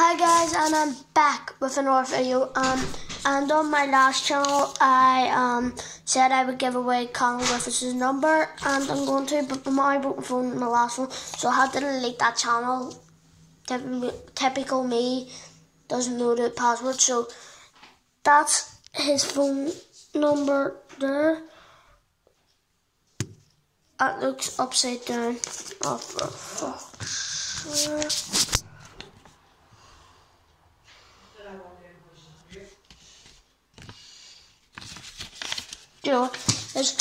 Hi guys, and I'm back with another video. Um, and on my last channel, I um said I would give away Colin Griffiths' number, and I'm going to, but my broke my phone in the last one, so I had to delete that channel. Typical me doesn't know the password, so that's his phone number there. That looks upside down. Oh, for fuck's you know, it's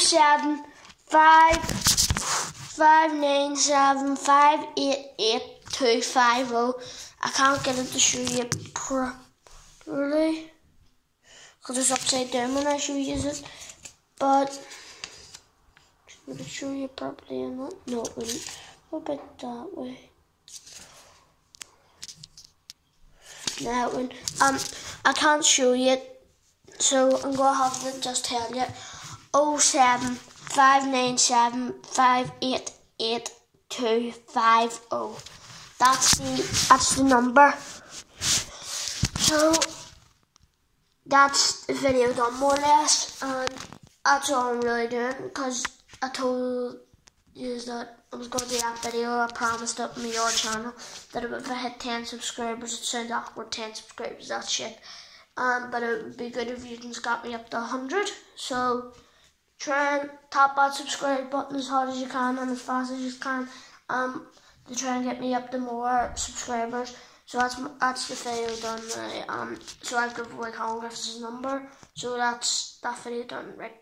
07 5 597 I can't get it to show you properly because it's upside down when I show you this, but would it show you properly or not? No, it wouldn't. What about that way? That one. Um, I can't show you so I'm gonna have to just tell you 07 597 588 That's the that's the number. So that's the video done more or less and that's all I'm really doing because I told you that I was going to do that video. I promised up on your channel that if I hit 10 subscribers, it sounds awkward 10 subscribers, that shit. Um, but it would be good if you can got me up to 100. So try and tap that subscribe button as hard as you can and as fast as you can um, to try and get me up to more subscribers. So that's that's the video done. Um, so I've given away Colin Griffiths' number. So that's that video done. Right.